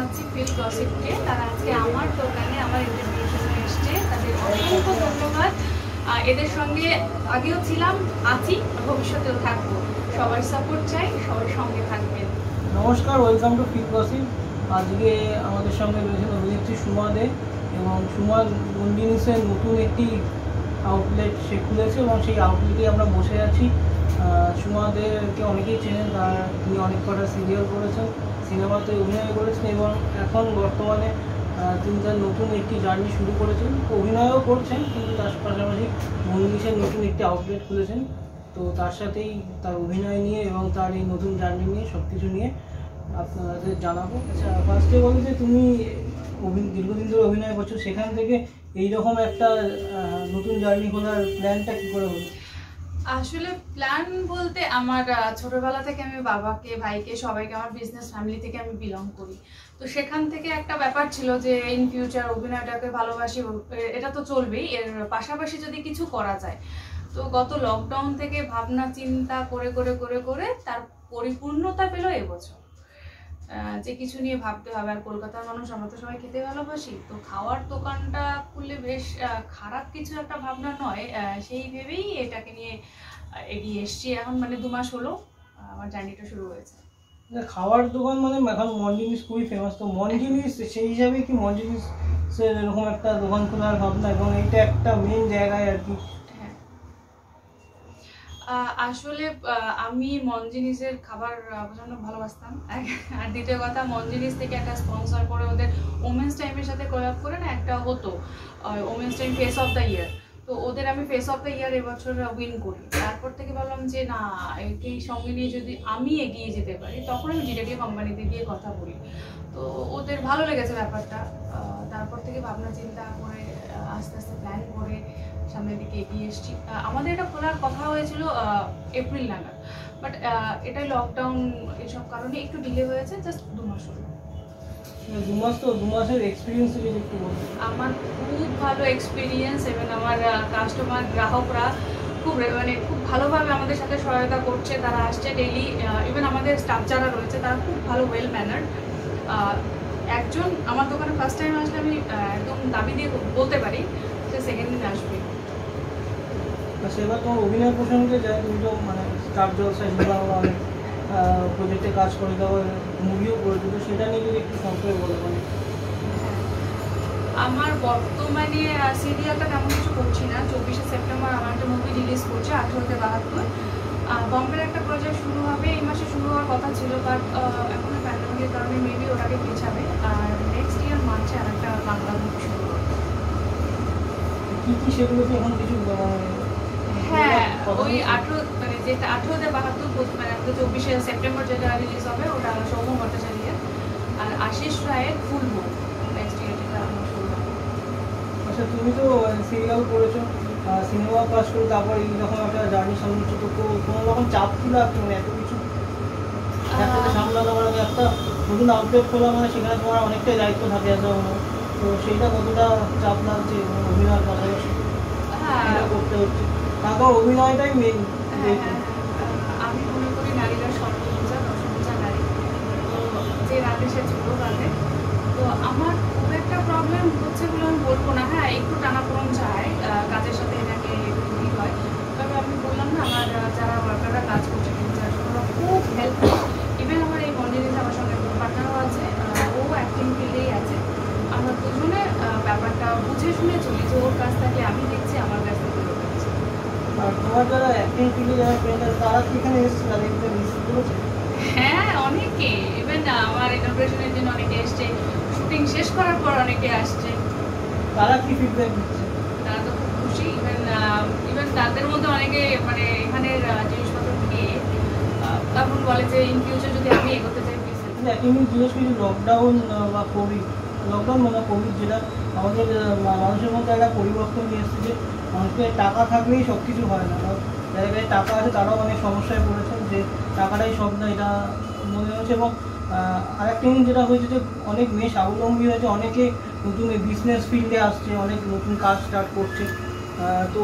জানাচ্ছি ফিল গসিপকে। তারা আজকে আমার দোকানে আমার ইন্টারভিউশনে এসছে। তাদের অসংখ্য ধন্যবাদ। এদের সঙ্গে আগেও ছিলাম, আছি, ভবিষ্যতেও থাকব। সবার সাপোর্ট চাই, সবার সঙ্গে থাকবেন। নমস্কার ওয়েলকাম টু ফিল গসিপ আজকে আমাদের সঙ্গে রয়েছেন অভিনেত্রী সুমা দে এবং সুমা গন্ডিনিসের নতুন একটি আউটলেট সে খুলেছে এবং সেই আউটলেটে আমরা বসে আছি। আহ, সুমা দেরকে অনেকেই চেনেন তার তিনি অনেক কটা সিরিয়াল করেছেন সিনেমাতে অভিনয় করেছেন এবং এখন বর্তমানে তিনি তার নতুন একটি জার্নি শুরু করেছেন। অভিনয়ও করছেন কিন্তু তার পাশাপাশি মন্দিরের নতুন একটি আউটলেট খুলেছেন। তো তার সাথেই তার অভিনয় নিয়ে এবং তার এই নতুন জার্নি নিয়ে সব কিছু নিয়ে আপনাদের জানাব। আচ্ছা ফার্স্টে বলি যে তুমি দীর্ঘদিন ধরে অভিনয় করছ সেখান থেকে এইরকম একটা নতুন জার্নি খোলার প্ল্যানটা কী করে হলো? আসলে প্ল্যান বলতে আমার ছোটবেলা থেকে আমি বাবাকে, ভাইকে, সবাইকে, আমার বিজনেস ফ্যামিলি থেকে আমি বিলং করি। তো সেখান থেকে একটা ব্যাপার ছিল যে ইন ফিউচার অভিনয়টাকে ভালোবাসি এটা তো চলবেই। এর পাশাপাশি যদি কিছু করা যায়, তো গত লকডাউন থেকে ভাবনা, চিন্তা করে করে করে করে তার পরিপূর্ণতা পেল এবছর। যে কিছু নিয়ে ভাবতে হবে। আর কলকাতার মানুষ, আমরা তো সবাই খেতে ভালোবাসি। তো খাওয়ার দোকানটা খুললে বেশ খারাপ কিছু একটা ভাবনা নয়। সেই ভেবেই এটাকে নিয়ে এগিয়ে এসছি। এখন মানে দু মাস হলো আমার জার্নিটা শুরু হয়েছে। খাওয়ার দোকান মানে এখন মন জিনিস খুবই ফেমাস তো মন জিনিস সেই হিসাবে কি মন জিনিস এরকম একটা দোকান খোলার ভাবনা? এবং এটা একটা মেন জায়গায় আর কি আসলে আমি মন জিনিসের খাবার প্রচণ্ড ভালোবাসতাম। আর দ্বিতীয় কথা মন জিনিস থেকে একটা স্পন্সর করে ওদের ওমেন্স টাইমের সাথে কোলাপ করে না, একটা হতো women's time face of the year তো ওদের আমি ফেস অফ দ্য ইয়ার এবছর উইন করি। তারপর থেকে ভাবলাম যে, না, একেই সঙ্গে নিয়ে যদি আমি এগিয়ে যেতে পারি, তখন আমি ডিরেক্টলি কোম্পানিতে গিয়ে কথা বলি। তো ওদের ভালো লেগেছে ব্যাপারটা। তারপর থেকে ভাবনা চিন্তা করে আস্তে আস্তে প্ল্যান করে সামনের দিকে এগিয়ে এসেছি। আমাদের এটা খোলার কথা হয়েছিল এপ্রিল নাগাদ। বাট এটাই লকডাউন এসব কারণে একটু ডিলে হয়েছে জাস্ট দু মাস হলো। তো দু মাসের এক্সপিরিয়েন্স একটু আমার খুব ভালো এক্সপিরিয়েন্স এবং আমার কাস্টমার গ্রাহকরা খুব মানে খুব ভালোভাবে আমাদের সাথে সহায়তা করছে তারা আসছে ডেলি ইভেন আমাদের স্টাফ যারা রয়েছে তারা খুব ভালো ওয়েল ম্যানার একজন আমার দোকানে ফার্স্ট টাইম আসলে আমি একদম দাবি দিয়ে বলতে পারি সে সেকেন্ড দিন আসবে। এবার তোমার অভিনয় প্রসঙ্গে যায় তুমি তো মানে স্টার জলসায় বা অনেক প্রজেক্টে কাজ করে দাও মুভিও করেছ তো সেটা নিয়ে যদি একটু সংক্ষেপে বলো মানে। আমার বর্তমানে সিরিয়ালটা তেমন কিছু করছি না। চব্বিশে সেপ্টেম্বর আমার একটা মুভি রিলিজ করছে আঠেরোতে বাহাত্তর। বম্বের একটা প্রজেক্ট শুরু হবে এই মাসে শুরু হওয়ার কথা ছিল বাট এখন প্যান্ডামিকের কারণে মেবি ওটাকে পেছাবে। আর নেক্সট ইয়ার মার্চে আর একটা বাংলা মুভি শুরু হবে। কী কী সেগুলোতে এখন কিছু হ্যাঁ ওই আঠেরো মানে যেটা আঠেরোতে বাহাত্তর মানে আমাদের চব্বিশে সেপ্টেম্বর যেটা রিলিজ হবে ওটা সৌম ভট্টাচার্যের। আর আশিস রায়ের ফুল মুভ নেক্সট ইয়ার যেটা আমার শুরু হবে আচ্ছা তুমি তো সিরিয়াল করেছ সিনেমা পাস করে তারপর এইরকম একটা জার্নি সামলাচ্ছো তো কোনো রকম চাপ কি মানে এত কিছু? একসাথে সামলানো মানে একটা নতুন আউটলেট খোলা মানে সেখানে তোমার অনেকটাই দায়িত্ব থাকে as তো সেইটা কতটা চাপ লাগছে অভিনয়ের পাশাপাশি? হ্যাঁ। করতে হচ্ছে। তারপর অভিনয়টাই মেন হ্যাঁ, হ্যাঁ, হ্যাঁ। আমি মনে করি নারীরা সর্বপূজা দশভূজা নারী। তো যে রাতে সে ছোট রাতে তো আমার খুব একটা প্রবলেম হচ্ছে বলে আমি বলব না। হ্যাঁ একটু টানাপোড়ন যায় কাজের সাথে এটাকে হয়। তবে আমি বললাম না আমার যারা ওয়ার্কাররা কাজ করছে খুব হেল্প ইভেন আমার এই মন্দিরে আমার সঙ্গে পার্টনারও আছে আহ, ও অ্যাক্টিং ফিল্ডেই আছে আমরা দুজনে আহ, ব্যাপারটা বুঝে শুনে চলি যে ওর কাছ থেকে আমি দেখছি আমার কাছ থেকে ও দেখছে আর তোমার যারা অ্যাক্টিং ফিল্ডে যারা ফ্রেন্ড আছে তারা কি এখানে এসেছে তাদের এখানে রিসিভ করেছে হ্যাঁ অনেকে। ইভেন আমার ইনোগ্রেশনের জন্য অনেকে এসছে। শুটিং শেষ করার পর অনেকে আসছে। তারা কি ফিডব্যাক দিচ্ছে? তারা তো খুব খুশি। ইভেন ইভেন তাদের মধ্যে অনেকে মানে এখানের জিনিসপত্র নিয়ে তখন বলে যে ইন ফিউচার যদি আমি এগোতে চাই জিজ্ঞেস করি লকডাউন বা কোভিড লকডাউন মানে কোভিড যেটা আমাদের মানুষের মধ্যে একটা পরিবর্তন নিয়ে এসেছে যে টাকা থাকলেই সব কিছু হয় না। যাদের কাছে টাকা আছে, তারাও অনেক সমস্যায় পড়েছেন যে টাকাটাই সব না, এটা মনে হচ্ছে। এবং আরেকটা জিনিস যেটা হয়েছে যে অনেক মেয়ে স্বাবলম্বী হয়েছে, অনেকে নতুন বিজনেস ফিল্ডে আসছে, অনেক নতুন কাজ স্টার্ট করছে। তো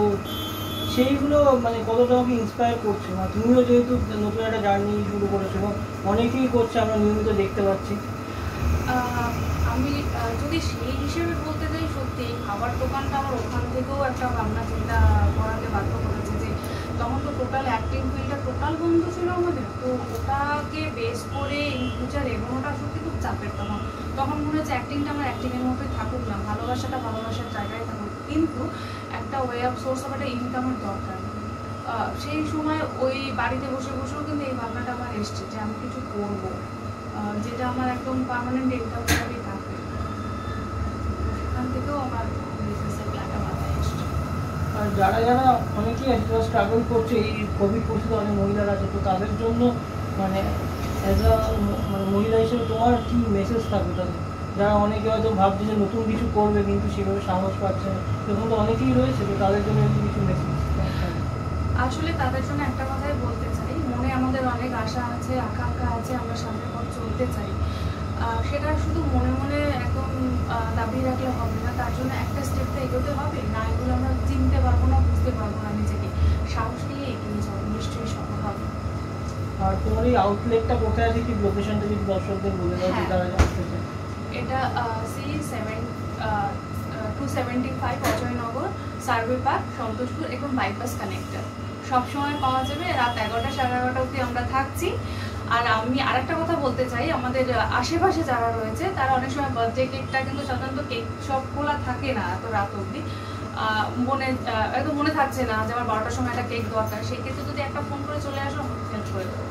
সেইগুলো মানে কতটা আমাকে ইন্সপায়ার করছে? মানে তুমিও যেহেতু নতুন একটা জার্নি শুরু করেছ, এবং অনেকেই করছে, আমরা নিয়মিত দেখতে পাচ্ছি। আমি যদি সেই হিসেবে বলতে এই খাবার দোকানটা আমার ওখান থেকেও একটা ভাবনা চিন্তা করাতে বাধ্য করেছে যে তখন তো টোটাল অ্যাক্টিং ফিল্ডটা টোটাল বন্ধ ছিল আমাদের। তো ওটাকে বেস করে ইন ফিউচার এগোনোটা সত্যি খুব চাপের তখন। তখন মনে হচ্ছে অ্যাক্টিংটা আমার অ্যাক্টিংয়ের মতোই থাকুক না, ভালোবাসাটা ভালোবাসার জায়গায় থাকুক। কিন্তু একটা ওয়ে অফ সোর্স অফ একটা ইনকামের দরকার। সেই সময় ওই বাড়িতে বসে বসেও কিন্তু এই ভাবনাটা আমার এসছে যে আমি কিছু করব। যেটা আমার একদম পার্মানেন্ট ইনকাম হিসাবেই থাকবে সেখান থেকেও আমার বিজনেসের প্ল্যানটা মাথায় এসছে আর যারা যারা অনেকেই আছে যারা স্ট্রাগল করছে, এই কোভিড পরিস্থিতি অনেক মহিলারা আছে, তো তাদের জন্য মানে অ্যাজ আ মানে মহিলা হিসেবে তোমার কি মেসেজ থাকবে তাদের? যারা অনেকে হয়তো ভাবছে যে নতুন কিছু করবে, কিন্তু সেভাবে সাহস পাচ্ছে না। এরকম তো অনেকেই রয়েছে, তো তাদের জন্য কিছু মেসেজ আসলে তাদের জন্য একটা কথাই বলতে চাই, মনে আমাদের অনেক আশা আছে, আকাঙ্ক্ষা আছে, আমরা সামনের পথ চলতে চাই। সেটা শুধু মনে মনে একদম দাবি রাখলে হবে না। তার জন্য একটা স্টেপ তো এগোতে হবে না এগুলো আমরা চিনতে পারব না বুঝতে পারব না নিজেকে। সাহস নিয়ে এগিয়ে যাব নিশ্চয়ই সফল হবে। আর তোমার এই আউটলেটটা কোথায় আছে কি? লোকেশনটা যদি দর্শকদের বলে দাও হ্যাঁ। এটা C seven two seventy five Ajaynagar Survey Park Santoshpur এখন বাইপাস কানেক্টার সবসময় পাওয়া যাবে রাত এগারোটা সাড়ে এগারোটা অবধি আমরা থাকছি। আর আমি আরেকটা কথা বলতে চাই, আমাদের আশেপাশে যারা রয়েছে, তারা অনেক সময় বার্থডে কেকটা কিন্তু সাধারণত কেক সব খোলা থাকে না এত রাত অবধি। মনে হয়তো মনে থাকছে না যে আমার বারোটার সময় একটা কেক দরকার। সেই ক্ষেত্রে যদি একটা ফোন করে চলে আসো হেল্প করে দেবো।